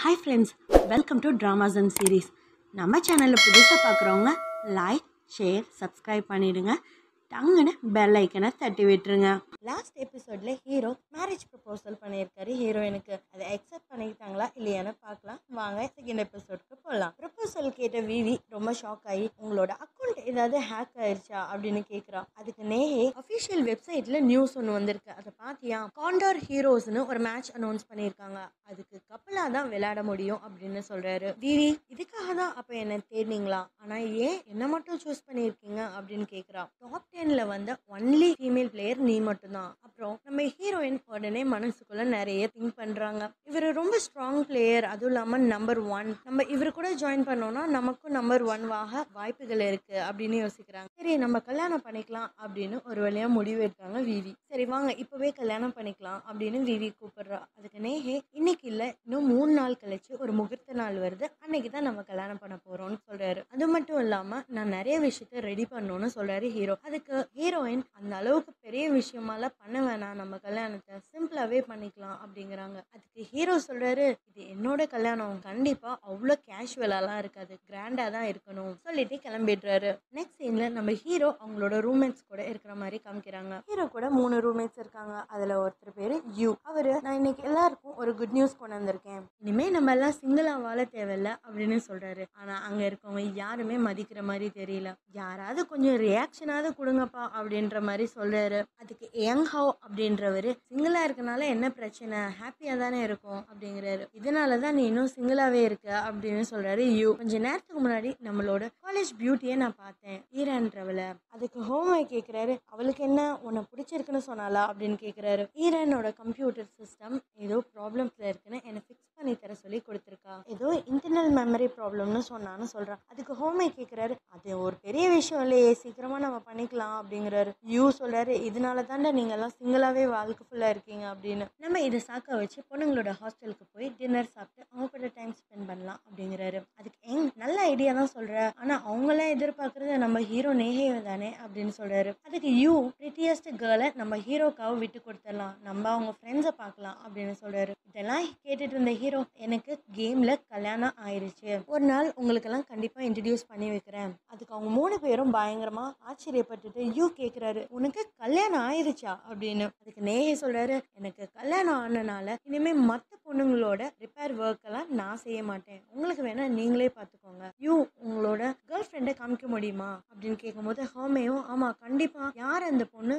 Hi friends welcome to dramas and series நம்ம சேனலில் புதுசாக பார்க்குறவங்க லைக் ஷேர் சப்ஸ்கிரைப் பண்ணிடுங்க. டங்குன்னு பெல் ஐக்கனை தட்டி விட்டுருங்க. லாஸ்ட் எபிசோட்ல ஹீரோ மேரேஜ் ப்ரப்போசல் பண்ணியிருக்காரு. ஹீரோயினுக்கு அதை அக்செப்ட் பண்ணிக்கிட்டாங்களா இல்லையான்னு பார்க்கலாம். வாங்க செகண்ட் எபிசோடுக்கு போகலாம் ப்ரப்போசல் கேட்ட விவி ரொம்ப ஷாக் ஆகி உங்களோட அக்கௌண்ட் ஏதாவது ஹேக் ஆயிருச்சா? அப்படின்னு கேட்குறா அதுக்கு நேஹே அஃபிஷியல் வெப்சைட்டில் நியூஸ் ஒன்று வந்திருக்கு. அதை பார்த்தியா காண்டார் ஹீரோஸ்னு ஒரு மேட்ச் அனௌன்ஸ் பண்ணியிருக்காங்க. அதுக்கு கப்பலாக தான் விளையாட முடியும் அப்படின்னு சொல்கிறாரு விவி இதுக்காக தான் அப்போ என்ன தேடினீங்களா? ஆனால் ஏன் என்ன மட்டும் சூஸ் பண்ணியிருக்கீங்க அப்படின்னு கேட்குறா டாப் டென்னில் வந்த ஒன்லி ஃபீமேல் பிளேயர் நீ மட்டும்தான். அப்புறம் நம்ம ஹீரோயின் உடனே மனசுக்குள்ள நிறைய திங்க் பண்ணுறாங்க இவர் ரொம்ப ஸ்ட்ராங் பிளேயர் அதுவும் இல்லாமல் நம்பர் ஒன் நம்ம இவர் கூட ஜாயின் பண்ணோம்னா நமக்கும் நம்பர் ஒன்வாக வாய்ப்புகள் இருக்குது அப்படின்னு யோசிக்கிறாங்க. சரி நம்ம கல்யாணம் பண்ணிக்கலாம் அப்படின்னு ஒரு வழியாக முடிவு எடுத்தாங்க விவி. சரி வாங்க இப்போவே கல்யாணம் பண்ணிக்கலாம் அப்படின்னு விவி கூப்பிடுறா. அதுக்கு நேஹே இன்னைக்கு இல்லை இன்னும் மூணு நாள் கழிச்சு ஒரு முகூர்த்த அன்னைக்கு தான் நம்ம கல்யாணம் பண்ண போகிறோம்னு சொல்கிறாரு அது மட்டும் இல்லாமல் நான் நிறைய விஷயத்த ரெடி பண்ணணும்னு சொல்கிறாரு ஹீரோ அதுக்கு ஹீரோயின் அந்த அளவுக்கு பெரிய விஷயமாலாம் பண்ண வேணாம். நம்ம கல்யாணத்தை சிம்பிளாகவே பண்ணிக்கலாம் அப்படிங்கிறாங்க. அதுக்கு ஹீரோ சொல்கிறாரு இது என்னோட கல்யாணம். கண்டிப்பாக அவ்வளோ கேஷுவலாலாம் இருக்காது. கிராண்டாக தான் இருக்கணும். சொல்லிட்டு கிளம்பிடுறாரு. நெக்ஸ்ட் சீனில் நம்ம ஹீரோ அவங்களோட ரூம்மேட்ஸ் கூட இருக்கிற மாதிரி காமிக்கிறாங்க. ஹீரோ கூட மூணு ரூம்மேட்ஸ் இருக்காங்க. அதில் ஒருத்தர் பேர் யூ. அவர் நான் இன்னைக்கு எல்லாருக்கும் ஒரு குட் நியூஸ் கொண்டு வந்திருக்கேன். இனிமேல் நம்ம எல்லாம் சிங்கிளாக வாழ தேவையில்ல அப்படின்னு சொல்கிறாரு ஆனால் அங்கே இருக்கவங்க யாருமே மதிக்கிற மாதிரி தெரியல. யாராவது கொஞ்சம் ரியாக்ஷனாவது கொடுங்கப்பா அப்படின்ற மாதிரி சொல்கிறாரு அதுக்கு யங் ஹவ் அப்படின்றவர் சிங்கிளாக இருக்கனால என்ன பிரச்சனை? ஹாப்பியாக தானே இருக்கும் அப்படிங்கிறாரு. இதனால தான் நீ இன்னும் சிங்கிளாகவே இருக்க அப்படின்னு சொல்கிறாரு யூ. கொஞ்ச நேரத்துக்கு முன்னாடி நம்மளோட காலேஜ் பியூட்டியை நான் பார்த்தேன். ஈரான்றவளை. அதுக்கு ஹோம்ஒர்க் கேட்குறாரு அவளுக்கு என்ன? உன்னை பிடிச்சிருக்குன்னு சொன்னாலா அப்படின்னு கேட்குறாரு ஈரானோட கம்ப்யூட்டர் சிஸ்டம் ஏதோ ப்ராப்ளம்ஸில் இருக்குன்னு என்னை ஃபிக்ஸ் பண்ணி தர சொல்லி கொடுத்துருக்கா. ஏதோ இன்டர்னல் மெமரி ப்ராப்ளம்னு சொன்னான்னு சொல்கிறான் அதுக்கு ஹோம்ஒர்க் கேட்குறாரு அது ஒரு பெரிய விஷயம் இல்லையே சீக்கிரமாக நம்ம பண்ணிக்கலாம் அப்படிங்கிறாரு. யூ சொல்கிறாரு இதனால தாண்டா நீங்கள்லாம் சிங்கிளாகவே வாழ்க்கை ஃபுல்லாக இருக்கீங்க அப்படின்னு. நம்ம இதை சாக்க வச்சு பொண்ணுங்களோட ஹாஸ்டலுக்கு போய் டின்னர் சாப்பிட்டு அவங்க கூட டைம் ஸ்பெண்ட் பண்ணலாம் அப்படிங்கிறாரு. அதுக்கு எங் நல்ல ஐடியா தான் சொல்கிற ஆனால் அவங்களாம் எதிர்பார்க்குறது நம்ம ஹீரோ நேகையை தானே அப்படின்னு சொல்கிறாரு அதுக்கு யூ பிரிட்டியஸ்ட் கேர்ளை நம்ம ஹீரோக்காக விட்டு கொடுத்துடலாம். நம்ம அவங்க ஃப்ரெண்ட்ஸை பார்க்கலாம் அப்படின்னு சொல்கிறாரு இதெல்லாம் கேட்டுட்டு இருந்த ஹீரோ எனக்கு கேமில் கல்யாணம் ஆயிருச்சு. ஒரு நாள் உங்களுக்கெல்லாம் கண்டிப்பாக இன்ட்ரடியூஸ் பண்ணி வைக்கிறேன். அதுக்கு அவங்க மூணு பேரும் பயங்கரமாக ஆச்சரியப்பட்டுட்டு யூ கேட்குறாரு உனக்கு கல்யாணம் ஆயிருச்சா? அப்படின்னு. அதுக்கு நேய சொல்கிறாரு எனக்கு கல்யாணம் ஆனனால இனிமேல் மற்ற பொண்ணுங்களோட ரிப்பேர் ஒர்க் எல்லாம் நான் செய்ய மாட்டேன். உங்களுக்கு வேணா நீங்களே பார்த்துக்கோங்க. யூ உங்களோட கேர்ள் ஃப்ரெண்டை காமிக்க முடியுமா? அப்படின்னு கேட்கும்போது ஹோமேயும் ஆமாம் கண்டிப்பாக யார் அந்த பொண்ணு?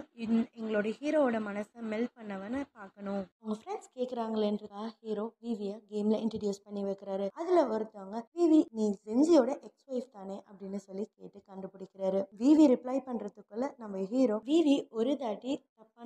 எங்களோட ஹீரோவோட மனசை மெல்ட் பண்ணவன பார்க்கணும். அவங்க ஃப்ரெண்ட்ஸ் கேட்குறாங்களேன்றதா ஹீரோ விவியை கேமில் இன்ட்ரடியூஸ் பண்ணி வைக்கிறாரு. அதில் ஒருத்தவங்க விவி நீ செஞ்சியோட எக்ஸ் ஒய்ஃப் தானே? அப்படின்னு சொல்லி கேட்டு கண்டுபிடிக்கிறாரு. விவி ரிப்ளை பண்ணுறதுக்குள்ள நம்ம ஹீரோ விவி ஒரு தாட்டி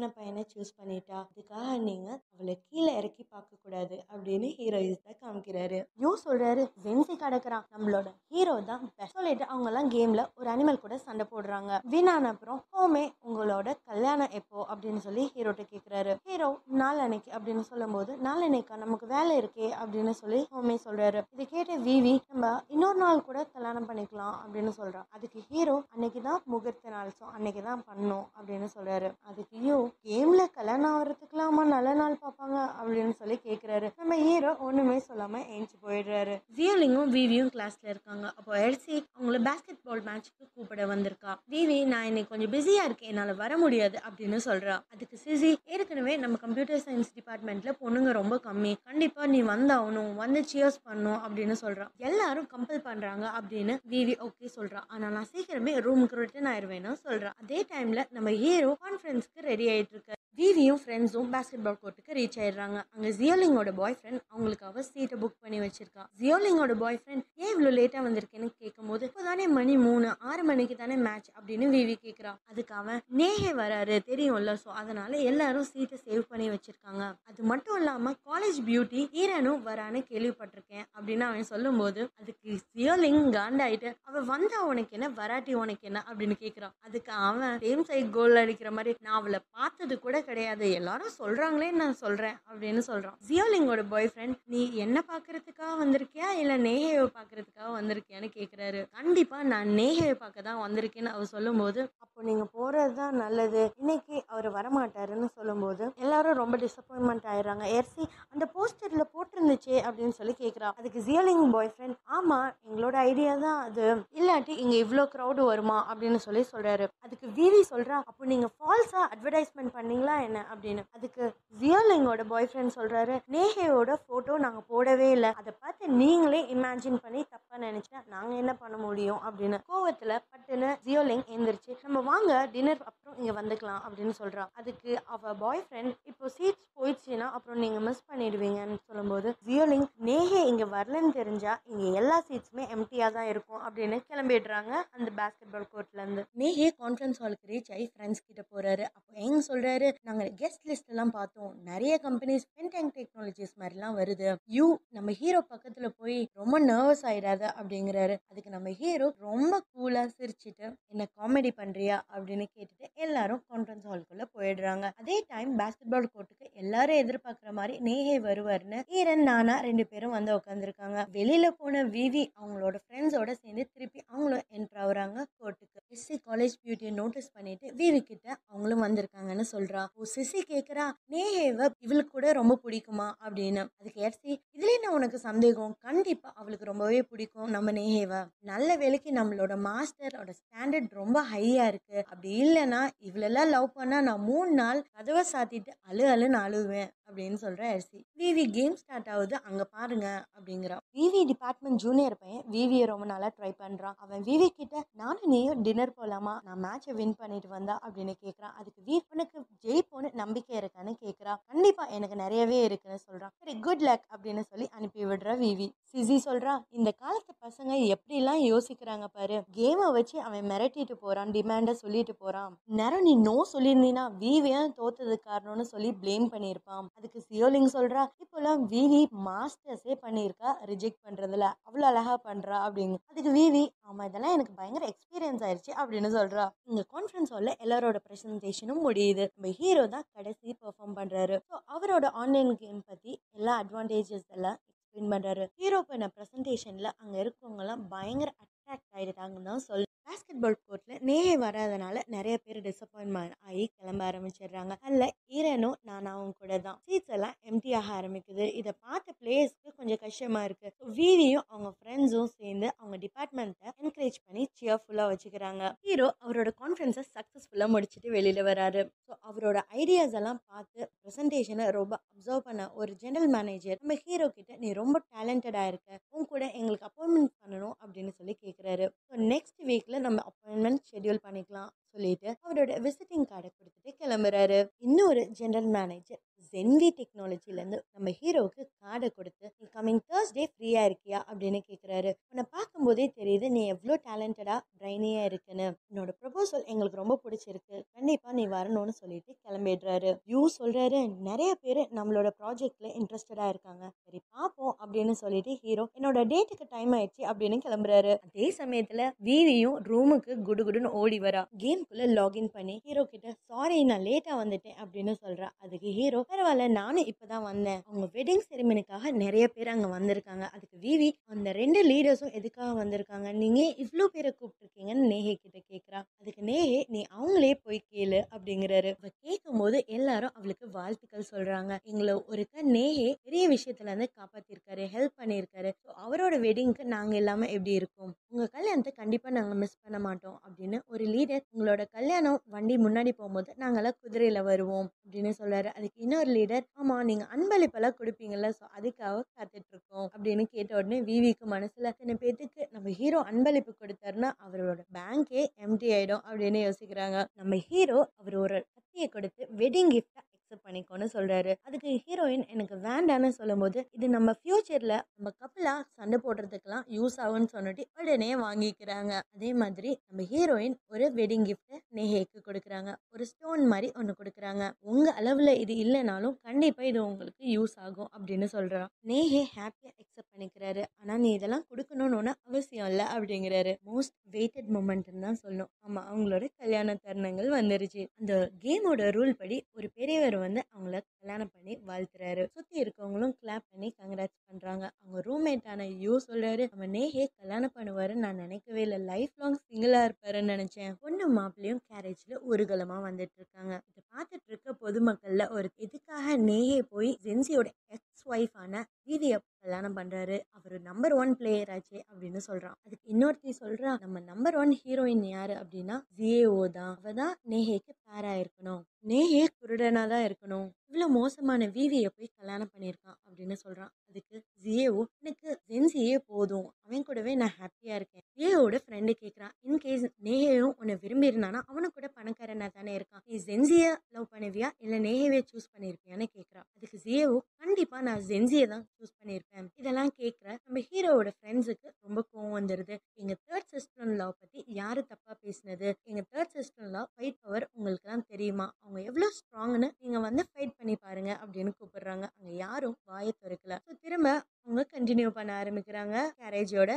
தப்பான பையனை சூஸ் பண்ணிட்டா. அதுக்காக நீங்கள் அவளை கீழே இறக்கி பார்க்கக்கூடாது அப்படின்னு ஹீரோயிஸை காமிக்கிறாரு. யூ சொல்கிறாரு ஜென்சி கிடக்குறான் நம்மளோட. ஹீரோ தான் best. சொல்லிட்டு அவங்கெல்லாம் கேமில் ஒரு அனிமல் கூட சண்டை போடுறாங்க. வீணான அப்புறம் ஹோமே உங்களோட கல்யாணம் எப்போ? அப்படின்னு சொல்லி ஹீரோட்ட கேட்குறாரு ஹீரோ நாளன்னைக்கு அப்படின்னு சொல்லும்போது நாளன்னைக்கா நமக்கு வேலை இருக்கே அப்படின்னு சொல்லி ஹோமே சொல்றாரு. இதை கேட்ட விவி நம்ம இன்னொரு நாள் கூட கல்யாணம் பண்ணிக்கலாம் அப்படின்னு சொல்றான் அதுக்கு ஹீரோ அன்னைக்கு தான் முகூர்த்த நாள் ஸோ அன்னைக்கு தான் பண்ணோம் அப்படின்னு சொல்றாரு. அதுக்கு ஐயோ கேம்ல கல்யாணம் ஆகிறதுக்குலாமா நல்ல நாள் பார்ப்பாங்க அப்படின்னு சொல்லி கேட்குறாரு நம்ம ஹீரோ ஒண்ணுமே சொல்லாம ஏஞ்சி போயிடுறாரு. ஜியோலிங்கும் விவியும் கிளாஸ்ல இருக்காங்க. அப்போ எல்சி அவங்கள பேஸ்கெட் பால் மேட்ச்க்கு கூப்பிட வந்திருக்கா. விவி நான் இன்னைக்கு கொஞ்சம் பிஸியா இருக்கேன் என்னால வர முடியாது அப்படின்னு சொல்றா. அதுக்கு சிசி ஏற்கனவே நம்ம கம்ப்யூட்டர் சயின்ஸ் டிபார்ட்மெண்ட்ல பொண்ணுங்க ரொம்ப கம்மி. கண்டிப்பா நீ வந்தாகணும் வந்து சியர்ஸ் பண்ணும் அப்படின்னு சொல்றான் எல்லாரும் கம்பல் பண்றாங்க அப்படின்னு விவி ஓகே சொல்றா. ஆனா நான் சீக்கிரமே ரூமுக்கு ரிட்டர்ன் ஆயிடுவேன்னு சொல்றான் அதே டைம்ல நம்ம ஹீரோ கான்ஃபரன்ஸ்க்கு ரெடி ஆயிட்டு இருக்க. விவியும் ஃப்ரெண்ட்ஸும் பேஸ்கெட் பால் கோர்ட்டுக்கு ரீச் ஆயிடுறாங்க. அங்கே ஜியோலிங்கோட பாய் ஃப்ரெண்ட் அவங்களுக்காக சீட்டை புக் பண்ணி வச்சிருக்கா. ஜியோலிங்கோட பாய் ஃப்ரெண்ட் ஏன் இவ்வளோ லேட்டாக வந்திருக்கேன்னு கேட்கும்போது இப்போதானே மணி மூணு ஆறு மணிக்கு தானே மேட்ச் அப்படின்னு விவி கேட்குறா அதுக்கு அவன் நேஹே வராரு தெரியும்ல. ஸோ அதனால எல்லாரும் சீட்டை சேவ் பண்ணி வச்சிருக்காங்க. அது மட்டும் இல்லாமல் காலேஜ் பியூட்டி ஈரனும் வரான்னு கேள்விப்பட்டிருக்கேன். அப்படின்னு அவன் சொல்லும்போது அதுக்கு சியோலிங் காண்டாயிட்டு அவ வந்தா உனக்கு என்ன வராட்டி உனக்கு என்ன? அப்படின்னு கேட்குறான் அதுக்கு அவன் சேம் சைட் கோல் அடிக்கிற மாதிரி நான் அவளை பார்த்தது கூட கிடையாது. எல்லாரும் சொல்றாங்களே நான் சொல்றேன். அப்படின்னு சொல்றான். ஜியோலிங்கோட பாய் ஃப்ரெண்ட் நீ என்ன பாக்குறதுக்காக வந்திருக்கியா? இல்ல நேஹேவை பாக்குறதுக்காக வந்திருக்கியான்னு கேக்குறாரு. கண்டிப்பா நான் நேகையை பார்க்க தான் வந்திருக்கேன்னு அவர் சொல்லும்போது அப்போ நீங்க போறது தான் நல்லது. இன்னைக்கு அவர் வரமாட்டாருன்னு சொல்லும்போது எல்லாரும் ரொம்ப டிசப்பாயின்மெண்ட் ஆயிடுறாங்க. எர்சி அந்த போஸ்டர்ல போட்டிருந்துச்சே அப்படின்னு சொல்லி கேக்குறா அதுக்கு ஜியோலிங் பாய் ஃப்ரெண்ட் ஆமா எங்களோட ஐடியா தான் அது. இல்லாட்டி இங்க இவ்வளோ க்ரௌடு வருமா அப்படின்னு சொல்லி சொல்றாரு. அதுக்கு விவி சொல்றா அப்போ நீங்க ஃபால்ஸா அட்வர்டைஸ்மெண்ட் பண்ணீங்களா என்ன? அப்படின்னு. அதுக்கு ஜியோலிங்கோட பாய் ஃப்ரெண்ட் சொல்றாரு நேகையோட போட்டோ நாங்க போடவே இல்லை. அதை பார்த்து நீங்களே இமேஜின் பண்ணி தப்பா நினைச்சா நாங்க என்ன பண்ண முடியும் அப்படின்னு. கோவத்துல பட்டுன்னு ஜியோலிங் எந்திரிச்சு நம்ம வாங்க டின்னர் அப்புறம் இங்க வந்துக்கலாம் அப்படின்னு சொல்றா. அதுக்கு அவ பாய் ஃப்ரெண்ட் இப்போ சீட்ஸ் போயிடுச்சுன்னா அப்புறம் நீங்க மிஸ் பண்ணிடுவீங்கன்னு சொல்லும்போது ஜியோலிங் நேகே இங்க வரலன்னு தெரிஞ்சா இங்க எல்லா சீட்ஸுமே எம்டியா தான் இருக்கும் அப்படின்னு கிளம்பிடுறாங்க அந்த பேஸ்கெட் பால் கோர்ட்ல இருந்து கான்ஃபரன்ஸ் ஹாலுக்கு ரீச் ஆகி ஃப்ரெண்ட்ஸ் கிட்ட போறாரு. அப்போ எங்க சொல்றாரு? நாங்க கெஸ்ட் லிஸ்ட் எல்லாம் பார்த்தோம். நிறைய கம்பெனிஸ் பென்டெங் டெக்னாலஜிஸ் மாதிரிலாம் வருது. யூ நம்ம ஹீரோ பக்கத்துல போய் ரொம்ப நர்வஸ் ஆயிடாத அப்படிங்கிறாரு. அதுக்கு நம்ம ஹீரோ ரொம்ப கூலா சிரிச்சுட்டு என்ன காமெடி பண்றியா? அப்படின்னு கேட்டுட்டு எல்லாரும் கான்ஃபரன்ஸ் ஹாலுக்குள்ள போயிடுறாங்க. அதே டைம் பேஸ்கெட் பால் கோர்ட்டுக்கு எல்லாரும் எதிர்பார்க்குற மாதிரி நேஹே வருவார்னு ஈரன் நானா ரெண்டு பேரும் வந்து உட்காந்துருக்காங்க வெளியில போன விவி அவங்களோட ஃப்ரெண்ட்ஸோட சேர்ந்து திருப்பி அவங்களும் என்ட்ரு ஆகுறாங்க கோர்ட்டுக்கு எஸ்சி காலேஜ் பியூட்டியை நோட்டீஸ் பண்ணிட்டு விவி கிட்ட அவங்களும் வந்திருக்காங்கன்னு சொல்றா. ஓ சிசி கேக்குறா? நேஹேவ இவளுக்கு கூட ரொம்ப பிடிக்குமா? அப்படின்னு. அதுக்கு எஸ்சி இதுல என்ன உனக்கு சந்தேகம்? கண்டிப்பா அவளுக்கு ரொம்பவே பிடிக்கும். நம்ம நேஹேவா நல்ல வேலைக்கு நம்மளோட மாஸ்டரோட ஸ்டாண்டர்ட் ரொம்ப ஹையா இருக்கு. அப்படி இல்லைன்னா இவ்வளெல்லாம் லவ் பண்ணா நான் மூணு நாள் கதவை சாத்திட்டு அழு அழுன்னு அழுவேன் அப்படின்னு சொல்ற அரிசி விவி கேம் ஸ்டார்ட் ஆகுது. அங்க பாருங்க அப்படிங்கிறான். விவி டிபார்ட்மெண்ட் ஜூனியர் பையன் விவியை ரொம்ப நாளா ட்ரை பண்றான். அவன் விவி கிட்ட நானும் நீயும் டின்னர் போலாமா? நான் மேட்சை வின் பண்ணிட்டு வந்தா? அப்படின்னு கேக்குறான். அதுக்கு வி உனக்கு ஜெயிப்போன்னு நம்பிக்கை இருக்கான்னு கேக்குறான். கண்டிப்பா எனக்கு நிறையவே இருக்குன்னு சொல்றான். சரி குட் லக் அப்படின்னு சொல்லி அனுப்பி விடுற விவி சிசி சொல்றா இந்த காலத்து பசங்க எப்படிலாம் யோசிக்கிறாங்க பாரு? கேமை வச்சு அவன் மிரட்டிட்டு போறான் டிமாண்டை சொல்லிட்டு போறான். நேரம் நீ நோ சொல்லியிருந்தீங்கன்னா விவியும் தோத்தது காரணம்னு சொல்லி ப்ளேம் பண்ணியிருப்பான். அதுக்கு சியோலிங் சொல்றா இப்போலாம் விவி மாஸ்டர்ஸே பண்ணியிருக்கா ரிஜெக்ட் பண்றதுல. அவ்வளோ அழகா பண்றா அப்படின்னு. அதுக்கு விவி ஆமா இதெல்லாம் எனக்கு பயங்கர எக்ஸ்பீரியன்ஸ் ஆயிடுச்சு அப்படின்னு சொல்றா. இந்த கான்ஃபரன்ஸ் ஹாலில் எல்லாரோட ப்ரெசன்டேஷனும் முடியுது. நம்ம ஹீரோ தான் கடைசி பெர்ஃபார்ம் பண்றாரு. ஸோ அவரோட ஆன்லைன் கேம் பத்தி எல்லா அட்வான்டேஜஸ் எல்லாம் வின் பண்ணுறாரு ஹீரோ பண்ண ப்ரெசன்டேஷனில் அங்கே இருக்கவங்கலாம் பயங்கர அட்ராக்ட் ஆகிடுறாங்கன்னு தான் சொல்லு பாஸ்கெட் பால் கோர்ட்டில் நேரே வராதனால நிறைய பேர் டிசப்பாயின்மெண்ட் ஆகி கிளம்ப ஆரம்பிச்சிடுறாங்க. அதில் ஈரனும் அவங்க கூட தான். சீட்ஸ் எல்லாம் எம்டி ஆக ஆரம்பிக்குது. இதை பார்த்த பிளேயர்ஸ்க்கு கொஞ்சம் கஷ்டமாக இருக்குது வீதியும் வீவியும் அவங்க ஃப்ரெண்ட்ஸும் சேர்ந்து அவங்க டிபார்ட்மெண்ட்டை என்கரேஜ் பண்ணி சியர்ஃபுல்லாக வச்சுக்கிறாங்க. ஹீரோ அவரோட கான்ஃபரன்ஸை சக்ஸஸ்ஃபுல்லாக முடிச்சுட்டு வெளியில் வராரு. ஸோ அவரோட ஐடியாஸ் எல்லாம் பார்த்து ப்ரெசன்டேஷனை ரொம்ப அப்சர்வ் பண்ண ஒரு ஜெனரல் மேனேஜர் நம்ம ஹீரோ கிட்ட நீ ரொம்ப டேலண்டடாக இருக்க. உன் கூட எங்களுக்கு அப்பாயின்மெண்ட் பண்ணணும் அப்படின்னு சொல்லி கேட்குறாரு ஸோ நெக்ஸ்ட் வீக்கில் நம்ம அப்பாயின்மெண்ட் ஷெடியூல் பண்ணிக்கலாம் சொல்லிட்டு அவரோட விசிட்டிங் கார்டை கொடுத்துட்டு கிளம்புறாரு. இன்னொரு ஜெனரல் மேனேஜர் ஜென்வி டெக்னாலஜிலேருந்து நம்ம ஹீரோவுக்கு கார்டை கொடுத்து நீ கம்மிங் தேர்ஸ்டே ஃப்ரீயாக இருக்கியா? அப்படின்னு கேட்குறாரு உன்னை பார்க்கும்போதே தெரியுது நீ எவ்வளோ டேலண்டடாக பிரைனியாக இருக்குன்னு. உன்னோட ப்ரொபோசல் எங்களுக்கு ரொம்ப பிடிச்சிருக்கு. கண்டிப்பாக நீ வரணும்னு சொல்லிட்டு கிளம்பிடுறாரு. யூ சொல்கிறாரு நிறைய பேர் நம்மளோட ப்ராஜெக்டில் இன்ட்ரெஸ்டடாக இருக்காங்க. சரி பார்ப்போம் அப்படின்னு சொல்லிட்டு ஹீரோ என்னோட டேட்டுக்கு டைம் ஆயிடுச்சு அப்படின்னு கிளம்புறாரு. அதே சமயத்தில் வீவியும் ரூமுக்கு குடுகுடுன்னு ஓடி வரா. கேம்குள்ளே லாகின் பண்ணி ஹீரோ கிட்ட சாரி நான் லேட்டாக வந்துட்டேன் அப்படின்னு சொல்கிறா அதுக்கு ஹீரோ பரவாயில்ல நானும் இப்போ தான் வந்தேன். அவங்க வெட்டிங் செரிமனிக்காக நிறைய பேர் அங்கே வந்திருக்காங்க. அதுக்கு விவி அந்த ரெண்டு லீடர்ஸும் எதுக்காக வந்திருக்காங்க? நீங்கள் இவ்வளோ பேரை கூப்பிட்டுருக்கீங்கன்னு நேஹே கிட்ட கேட்குறா அதுக்கு நேஹே நீ அவங்களே போய் கேளு அப்படிங்கிறாரு. அவ கேட்கும் போது எல்லாரும் அவளுக்கு வாழ்த்துக்கள் சொல்கிறாங்க எங்களை ஒருக்க நேஹே பெரிய விஷயத்துல இருந்து காப்பாற்றிருக்காரு ஹெல்ப் பண்ணியிருக்காரு. ஸோ அவரோட வெட்டிங்க்கு நாங்கள் இல்லாமல் எப்படி இருக்கோம்? உங்கள் கல்யாணத்தை கண்டிப்பாக நாங்கள் மிஸ் பண்ண மாட்டோம் அப்படின்னு ஒரு லீடர் உங்களோட கல்யாணம் வண்டி முன்னாடி போகும்போது நாங்களாம் குதிரையில் வருவோம் அப்படின்னு சொல்கிறாரு அதுக்கு இன்னொரு லீடர் ஆமா நீங்க அன்பளிப்பெல்லாம் கொடுப்பீங்கல்ல. ஸோ அதுக்காக காத்துட்டு இருக்கோம் அப்படின்னு கேட்ட உடனே விவிக்கு மனசுல இத்தனை பேத்துக்கு நம்ம ஹீரோ அன்பளிப்பு கொடுத்தாருன்னா அவரோட பேங்கே எம்டி ஆயிடும் அப்படின்னு யோசிக்கிறாங்க. நம்ம ஹீரோ அவர் ஒரு கத்தியை கொடுத்து வெட்டிங் கிஃப்டா அக்செப்ட் பண்ணிக்கோன்னு சொல்றாரு. அதுக்கு ஹீரோயின் எனக்கு வேண்டான்னு சொல்லும்போது இது நம்ம ஃபியூச்சர்ல நம்ம கப்பலா சண்டை போடுறதுக்கெல்லாம் யூஸ் ஆகும்னு சொல்லிட்டு உடனே வாங்கிக்கிறாங்க. அதே மாதிரி நம்ம ஹீரோயின் ஒரு வெட்டிங் கிஃப்ட் நேஹேக்கு கொடுக்குறாங்க. ஒரு ஸ்டோன் மாதிரி ஒன்று கொடுக்குறாங்க. உங்க அளவுல இது இல்லைனாலும் கண்டிப்பா இது உங்களுக்கு யூஸ் ஆகும் அப்படின்னு சொல்கிறான் நேஹே ஹாப்பியா அக்செப்ட் பண்ணிக்கிறாரு. ஆனா நீ இதெல்லாம் கொடுக்கணும்னு ஒன்று அவசியம் இல்லை அப்படிங்கிறாரு. மோஸ்ட் வெயிட்டட் மூமெண்ட்னு தான் சொல்லணும் ஆமாம் அவங்களோட கல்யாண தருணங்கள் வந்துருச்சு. அந்த கேமோட ரூல் படி ஒரு பெரியவர் வந்து அவங்கள கல்யாணம் பண்ணி வாழ்த்துறாரு. சுற்றி இருக்கவங்களும் கிளாப் பண்ணி கங்க்ராட்ஸ் பண்ணுறாங்க அவங்க ரூம்மேட்டான யூ சொல்கிறாரு நம்ம நேஹே கல்யாணம் பண்ணுவாருன்னு நான் நினைக்கவே இல்லை. லைஃப் லாங் சிங்கிளாக இருப்பாருன்னு நினச்சேன். பொண்ணு மாப்பிள்ளையும் கேரேஜில் உருகலமாக வந்துட்டு இருக்காங்க இதை பார்த்துட்டு இருக்க பொதுமக்களில் ஒரு எதுக்காக நேஹே போய் ஜென்சியோட எக்ஸ் ஒய்ஃபான வீதியை கல்யாணம் பண்றாரு அவர் நம்பர் ஒன் பிளேயர் ஆச்சு அப்படின்னு சொல்றான். அதுக்கு இன்னொருத்தி சொல்றா நம்ம நம்பர் ஒன் ஹீரோயின் யாரு அப்படின்னா ஜிஏஓ தான். அவ தான் நேஹேக்கு பேரா இருக்கணும் நேஹே குருடனா தான் இருக்கணும். இவ்வளோ மோசமான விவியை போய் கல்யாணம் பண்ணியிருக்கான் அப்படின்னு சொல்றான். அதுக்கு ஜிஏஓ எனக்கு ஜென்சியே போதும். அவன் கூடவே நான் ஹாப்பியா இருக்கேன். ஜிஏவோட ஃப்ரெண்டு கேட்குறான் இன்கேஸ் நேஹேயும் உன்னை விரும்பி இருந்தானா அவனு கூட பணக்காரனா தானே இருக்கான். நீ ஜென்சியை லவ் பண்ணுவியா? இல்லை நேஹேவே சூஸ் பண்ணியிருப்பியான்னு கேட்குறான் அதுக்கு ஜிஏஓ கண்டிப்பா நான் ஜென்சியை தான் சூஸ் பண்ணியிருப்பேன். இதெல்லாம் கேட்குற நம்ம ஹீரோவோட ஃப்ரெண்ட்ஸுக்கு ரொம்ப கோவம் வந்துடுது எங்கள் தேர்ட் சிஸ்டர் லவ் பற்றி யார் தப்பாக பேசினது? எங்கள் third sister love fight power உங்களுக்குலாம் தெரியுமா? அவங்க எவ்வளோ ஸ்ட்ராங்னு நீங்கள் வந்து ஃபைட் பண்ணி பாருங்க அப்படின்னு கூப்பிடுறாங்க. அங்கே யாரும் வாயை திறக்கல. ஸோ திரும்ப அவங்க கண்டினியூ பண்ண ஆரம்பிக்கிறாங்க. கேரேஜோட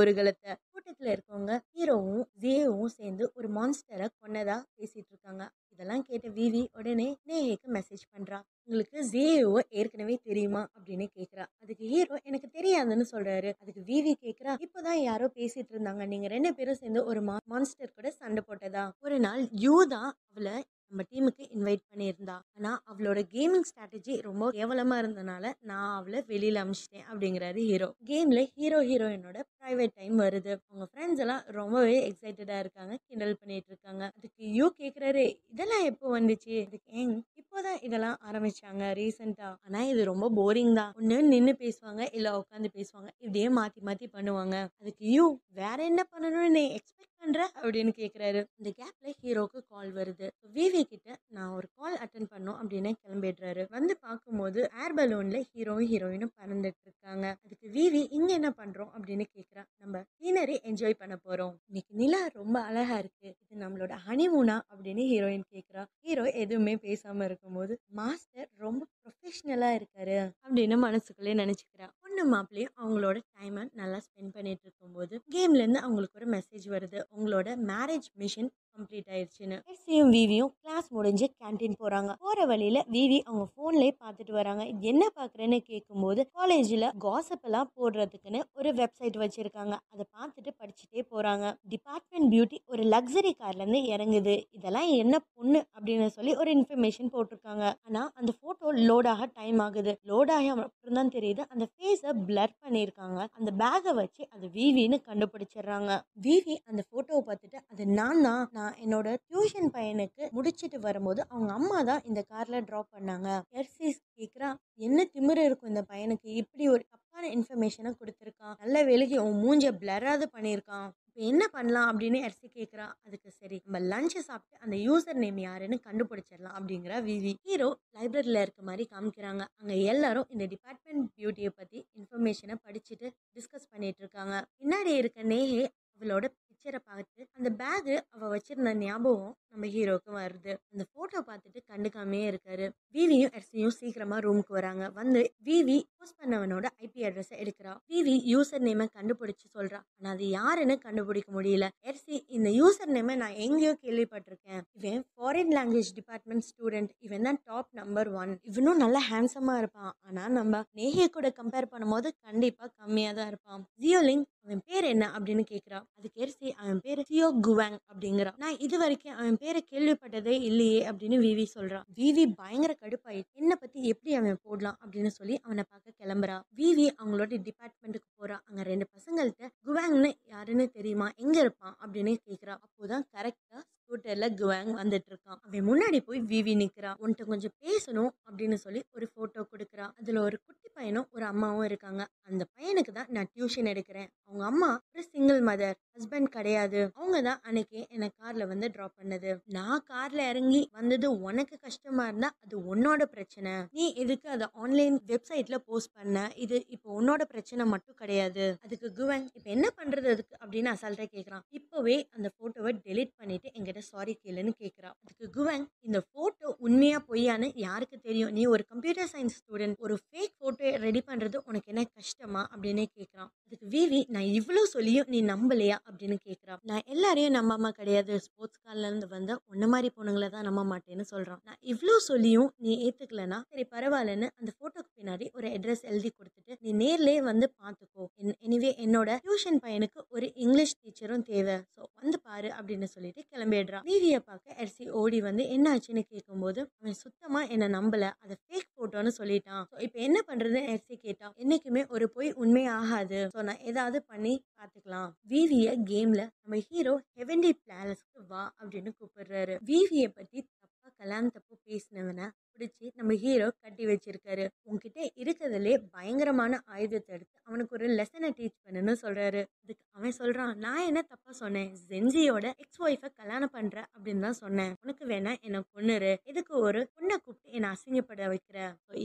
ஒரு கலத்தை. கூட்டத்தில் இருக்கவங்க ஹீரோவும் ஜேவும் சேர்ந்து ஒரு மான்ஸ்டரை கொன்னதா பேசிட்டு இருக்காங்க. இதெல்லாம் கேட்ட விவி உடனே நேஹேக்கு மெசேஜ் பண்ணுறா உங்களுக்கு ஜேஓ ஏற்கனவே தெரியுமா? அப்படின்னு கேட்குறா அதுக்கு ஹீரோ எனக்கு தெரியாதுன்னு சொல்கிறாரு அதுக்கு விவி கேட்குறா இப்போதான் யாரோ பேசிட்டு இருந்தாங்க. நீங்கள் ரெண்டு பேரும் சேர்ந்து ஒரு மான்ஸ்டர் கூட சண்டை போட்டதா? ஒரு நாள் யூ தான் அவளை நம்ம டீமுக்கு இன்வைட் பண்ணியிருந்தா. ஆனால் அவளோட கேமிங் ஸ்ட்ராட்டஜி ரொம்ப கேவலமாக இருந்தனால நான் அவளை வெளியில் அமிச்சிட்டேன் அப்படிங்கிறாரு ஹீரோ கேமில் ஹீரோ ஹீரோயினோட ப்ரைவேட் டைம் வருது. அவங்க ஃப்ரெண்ட்ஸ் எல்லாம் ரொம்பவே எக்ஸைட்டடாக இருக்காங்க கிண்டல் பண்ணிட்டு இருக்காங்க. அதுக்கு யூ கேட்குறாரு இதெல்லாம் எப்போ வந்துச்சு? அதுக்கு ஏங் இப்போதான் இதெல்லாம் ஆரம்பிச்சாங்க ரீசெண்டாக ஆனால் இது ரொம்ப போரிங் தான். ஒன்று நின்று பேசுவாங்க இல்லை உட்காந்து பேசுவாங்க இப்படியே மாற்றி மாற்றி பண்ணுவாங்க. அதுக்கு யூ வேற என்ன பண்ணணும்னு நீ எக்ஸ்பெக்ட் பண்ற அப்படின்னு கேக்குறாரு. இந்த கேப்ல ஹீரோக்கு கால் வருது. விவி கிட்ட நான் ஒரு கால் அட்டன் பண்ணும் அப்படின்னு கிளம்பிடுறாரு. வந்து பார்க்கும்போது ஏர் பலூன்ல ஹீரோவும் ஹீரோயினும் பறந்துட்டு இருக்காங்க. அதுக்கு விவி இங்க என்ன பண்றோம் அப்படின்னு கேக்குறா. நம்ம சீனரி என்ஜாய் பண்ண போறோம். இன்னைக்கு நிலா ரொம்ப அழகா இருக்கு. இது நம்மளோட ஹனிமூனா அப்படின்னு ஹீரோயின் கேக்குறா. ஹீரோ எதுவுமே பேசாம இருக்கும்போது மாஸ்டர் ரொம்ப ப்ரொஃபஷனலா இருக்காரு அப்படின்னு மனசுக்குள்ளே நினைச்சுக்கிறா. பொண்ணு மாப்பிள்ளையும் அவங்களோட டைமை நல்லா ஸ்பெண்ட் பண்ணிட்டு இருக்கும்போது கேம்லேருந்து அவங்களுக்கு ஒரு மெசேஜ் வருது. உங்களோட மேரேஜ் மிஷன் கம்ப்ளீட் ஆயிடுச்சுன்னு எஸ்சியும் விவியும் கிளாஸ் முடிஞ்சு கேண்டீன் போறாங்க. போற வழியில விவி அவங்க போன்லயே பார்த்துட்டு வராங்க. என்ன பாக்குறேன்னு கேட்கும்போது காலேஜ்ல காசப் எல்லாம் போடுறதுக்குன்னு ஒரு வெப்சைட் வச்சிருக்காங்க. அதை பார்த்துட்டு படிச்சுட்டே போறாங்க. டிபார்ட்மெண்ட் பியூட்டி ஒரு லக்ஸரி கார்ல இருந்து இறங்குது. இதெல்லாம் என்ன பொண்ணு அப்படின்னு சொல்லி ஒரு இன்ஃபர்மேஷன் போட்டிருக்காங்க. ஆனா அந்த போட்டோ லோட் ஆக டைம் ஆகுது. லோட் ஆகி அப்புறம் தான் தெரியுது. அந்த ஃபேஸை பிளர் பண்ணியிருக்காங்க. அந்த பேக்கை வச்சு அது விவின்னு கண்டுபிடிச்சிடுறாங்க. விவி அந்த போட்டோவை பார்த்துட்டு அது நான் தான் நான் என்னோட டியூஷன் பையனுக்கு முடிச்சிட்டு வரும்போது அவங்க அம்மா தான் இந்த கார்ல ட்ராப் பண்ணாங்க. எர்சிஸ் கேக்குறா? என்ன திமிர இருக்கும் இந்த பையனுக்கு? இப்படி ஒரு தப்பான இன்ஃபர்மேஷனை கொடுத்துருக்கான். நல்ல வேலைக்கு உன் மூஞ்ச பிளராது பண்ணியிருக்கான். இப்போ என்ன பண்ணலாம்? அப்படின்னு எர்சி கேட்குறா அதுக்கு சரி நம்ம லஞ்சை சாப்பிட்டு அந்த யூசர் நேம் யாருன்னு கண்டுபிடிச்சிடலாம் அப்படிங்கிற விவி. ஹீரோ லைப்ரரியில் இருக்க மாதிரி காமிக்கிறாங்க. அங்கே எல்லாரும் இந்த டிபார்ட்மெண்ட் பியூட்டியை பற்றி இன்ஃபர்மேஷனை படிச்சுட்டு டிஸ்கஸ் பண்ணிட்டு இருக்காங்க. பின்னாடி இருக்க நேஹே அவளோட பிக்சரை பார்த்து அந்த பேகு அவள் வச்சிருந்த ஞாபகம் நம்ம ஹீரோக்கு வருது. அந்த போட்டோ பார்த்துட்டு கண்டுக்காமே இருக்காரு. விவியும் எர்சியும் சீக்கிரமா ரூமுக்கு வராங்க. வந்து விவி போஸ்ட் பண்ணவனோட ஐபி அட்ரஸை எடுக்கிறா. விவி யூசர் நேமை கண்டுபிடிச்சு சொல்றா. நான் அது யாருன்னு கண்டுபிடிக்க முடியல. எர்சி இந்த யூசர் நேமை நான் எங்கேயோ கேள்விப்பட்டிருக்கேன். இவன் ஃபாரின் லாங்குவேஜ் டிபார்ட்மெண்ட் ஸ்டூடெண்ட் இவன் தான் டாப் நம்பர் ஒன் இவனும் நல்லா ஹேண்ட்ஸமாக இருப்பான். ஆனால் நம்ம நேஹே கூட கம்பேர் பண்ணும்போது கண்டிப்பாக கம்மியாக தான் இருப்பான். ஜியோலிங் அவன் பேர் என்ன அப்படின்னு கேட்குறா அதுக்கு எரிசி அவன் பேர் சியோ குவாங் அப்படிங்கிறான் நான் இது வரைக்கும் அவன் பேரை கேள்விப்பட்டதே இல்லையே அப்படின்னு விவி சொல்கிறான் விவி பயங்கர கடுப்பாயிட்டு என்னை பற்றி எப்படி அவன் போடலாம்? அப்படின்னு சொல்லி அவனை பார்க்க கிளம்புறா. விவி அவங்களோட டிபார்ட்மெண்ட்டுக்கு போகிறான் அங்கே ரெண்டு பசங்கள்கிட்ட குவாங்னு யாருன்னு தெரியுமா? எங்க இருப்பான்? அப்படின்னு கேக்குறா. அப்போதான் கரெக்டா ஸ்கூட்டர்ல குவாங் வந்துட்டு இருக்கான். அவன் முன்னாடி போய் விவி நிக்கிறா உன்கிட்ட கொஞ்சம் பேசணும் அப்படின்னு சொல்லி ஒரு போட்டோ கொடுக்குறா. அதுல ஒரு குட்டி பையனும் ஒரு அம்மாவும் இருக்காங்க. அந்த பையனுக்கு தான் நான் டியூஷன் எடுக்கிறேன். அவங்க அம்மா ஒரு சிங்கிள் மதர் ஹஸ்பண்ட் கிடையாது. அவங்க தான் அன்னைக்கு என்னை கார்ல வந்து ட்ராப் பண்ணது. நான் கார்ல இறங்கி வந்தது உனக்கு கஷ்டமா இருந்தா அது உன்னோட பிரச்சனை. நீ எதுக்கு அதை ஆன்லைன் வெப்சைட்ல போஸ்ட் பண்ண? இது இப்போ உன்னோட பிரச்சனை மட்டும் கிடையாது. அதுக்கு குவன் இப்போ என்ன பண்றது அதுக்கு? அப்படின்னு அசால்ட்டா கேட்குறான் இப்போவே அந்த போட்டோவை டெலீட் பண்ணிட்டு எங்கிட்ட சாரி கேளுன்னு கேட்குறான் அதுக்கு குவன் இந்த போட்டோ உண்மையா பொய்யான்னு யாருக்கு தெரியும்? நீ ஒரு கம்ப்யூட்டர் சயின்ஸ் ஸ்டூடெண்ட் ஒரு ஃபேக் போட்டோ ரெடி பண்றது உனக்கு என்ன கஷ்டமா? அப்படின்னே கேட்குறான் அதுக்கு விவி நான் இவ்வளோ சொல்லியும் நீ நம்பலையா? அப்படின்னு கேட்குறான் நான் எல்லாரையும் நம்பாம கிடையாது. ஸ்போர்ட்ஸ் கார்லேருந்து வந்த உன்ன மாதிரி பொண்ணுங்களை தான் நம்ப மாட்டேன்னு சொல்கிறான் நான் இவ்வளோ சொல்லியும் நீ ஏற்றுக்கலன்னா சரி பரவாயில்லன்னு அந்த ஃபோட்டோக்கு பின்னாடி ஒரு அட்ரஸ் எழுதி கொடுத்துட்டு நீ நேர்லேயே வந்து பார்த்துக்கோ எனிவே என்னோட டியூஷன் பையனுக்கு ஒரு இங்கிலீஷ் டீச்சரும் தேவை. ஸோ வந்து பாரு அப்படின்னு சொல்லிட்டு கிளம்பிடுறான். விவியை பார்க்க எர்சி ஓடி வந்து என்ன ஆச்சுன்னு கேட்கும்போது அவன் சுத்தமாக என்னை நம்பல. அதை ஃபேக் போட்டோன்னு சொல்லிட்டான். ஸோ இப்போ என்ன பண்றது எர்சி கேட்டா என்னைக்குமே ஒரு பொய் உண்மை ஆகாது ஸோ நான் ஏதாவது பண்ணி பார்த்துக்கலாம் விவிய கேம்ல நம்ம ஹீரோ ஹெவன்டி பிளானஸ்க்கு வா அப்படின்னு கூப்பிடுறாரு. விவியை பத்தி தப்பா கல்யாணத்தப்போ பேசினவன பிடிச்சி நம்ம ஹீரோ கட்டி வச்சிருக்காரு. உன்கிட்ட இருக்கிறதுலே பயங்கரமான ஆயுதத்தை எடுத்து அவனுக்கு ஒரு லெசனை டீச் பண்ணுன்னு சொல்றாரு. அதுக்கு அவன் சொல்றான் நான் என்ன தப்பா சொன்னேன்? ஜென்ஜியோட எக்ஸ் ஒய்ஃபை கல்யாணம் பண்ற அப்படின்னு தான் சொன்னேன். உனக்கு வேணா என்ன பொண்ணுரு எதுக்கு ஒரு பொண்ணை கூப்பிட்டு என்னை அசிங்கப்பட வைக்கிற?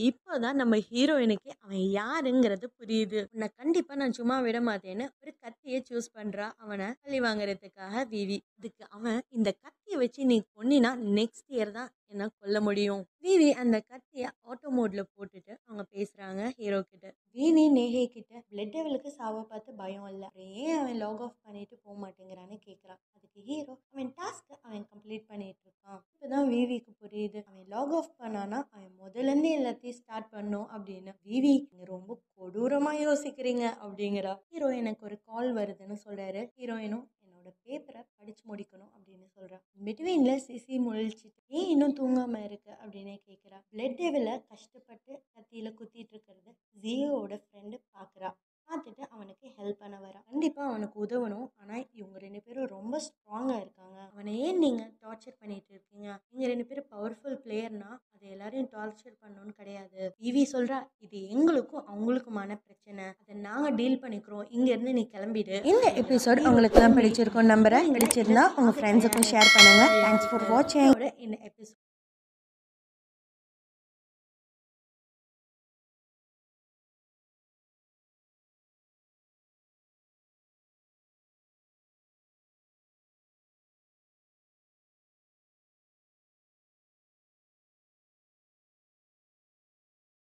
இப்போதான் நம்ம ஹீரோயினுக்கு அவன் யாருங்கிறது புரியுது. உன்னை கண்டிப்பா நான் சும்மா விட மாட்டேன்னு ஒரு கத்தியை சூஸ் பண்றா அவனை தள்ளி வாங்குறதுக்காக விவி. அதுக்கு அவன் இந்த கத்தியை வச்சு நீ பொண்ணினா நெக்ஸ்ட் இயர் தான் என்ன கொல்ல முடியும்? விவி அந்த கத்தியை ஆட்டோ மோட்ல போட்டுட்டு அவங்க பேசுறாங்க ஹீரோ கிட்ட. விவி நேஹே கிட்ட பிளட் டெவலுக்கு சாவை பார்த்து பயம் இல்லை. ஏன் அவன் லாக் ஆஃப் பண்ணிட்டு போக மாட்டேங்கிறான்னு கேட்குறான் அதுக்கு ஹீரோ அவன் டாஸ்க்கை அவன் கம்ப்ளீட் பண்ணிட்டு இருக்கான். இப்போதான் விவிக்கு புரியுது. அவன் லாக் ஆஃப் பண்ணானா அவன் முதல்ல இருந்து எல்லாத்தையும் ஸ்டார்ட் பண்ணும் அப்படின்னு. விவி நீங்க ரொம்ப கொடூரமா யோசிக்கிறீங்க அப்படிங்கிறா. ஹீரோ எனக்கு ஒரு கால் வருதுன்னு சொல்றாரு. ஹீரோயினும் என்னோட பேப்பரை படித்து முடிக்கணும் அப்படின்னு சொல்கிறான் பிட்வீனில் சிசி முழிச்சிட்டு ஏன் இன்னும் தூங்காமல் இருக்க அப்படின்னு கேட்குறா பிளட் டெவில கஷ்டப்பட்டு கத்தியில் குத்திட்டு இருக்கிறத ஜியோவோட ஃப்ரெண்டு பார்க்குறா பார்த்துட்டு அவனுக்கு ஹெல்ப் பண்ண வரா கண்டிப்பாக அவனுக்கு உதவணும். ஆனால் இவங்க ரெண்டு பேரும் ரொம்ப ஸ்ட்ராங்காக இருக்காங்க. அவனை ஏன் நீங்கள் டார்ச்சர் பண்ணிட்டு இருக்கீங்க? நீங்கள் ரெண்டு பேரும் பவர்ஃபுல் பிளேயர்னா அதை எல்லாரையும் டார்ச்சர் பண்ணணும்னு கிடையாது. விவி சொல்கிறா இது எங்களுக்கும் அவங்களுக்குமான பிரச்சனை. அதை நாங்கள் டீல் பண்ணிக்கிறோம். இங்கேருந்து நீ கிளம்பிடு. இந்த எபிசோட் உங்களுக்கு தான் பிடிச்சிருக்கும் நம்புறேன். பிடிச்சிருந்தா உங்கள் ஃப்ரெண்ட்ஸுக்கும் ஷேர் பண்ணுங்கள் தேங்க்ஸ் ஃபார் வாட்சிங் இந்த எபிசோட்